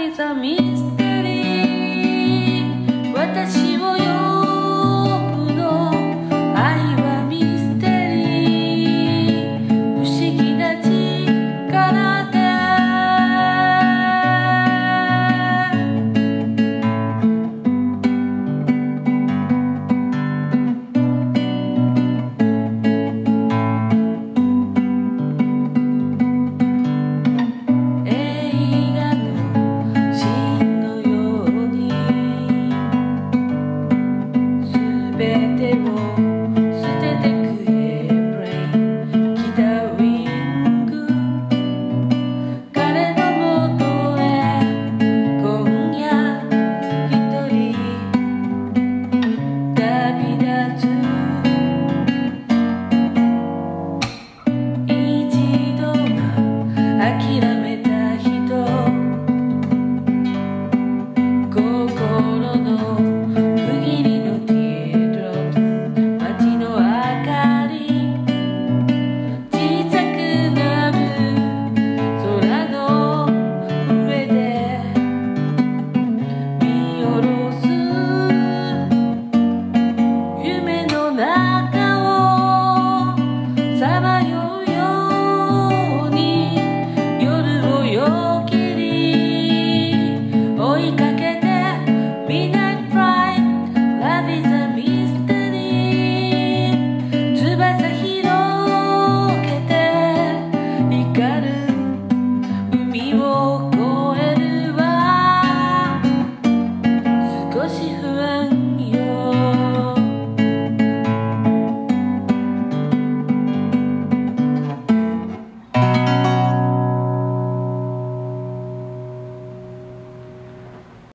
is a miss. Table.